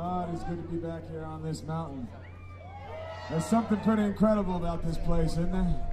It's good to be back here on this mountain. There's something pretty incredible about this place, isn't there?